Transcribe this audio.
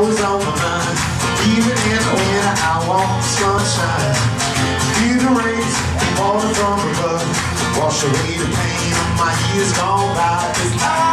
always on my mind. Even in the winter, I want the sunshine. Feel the rays, water from above. Wash away the pain of my years gone by.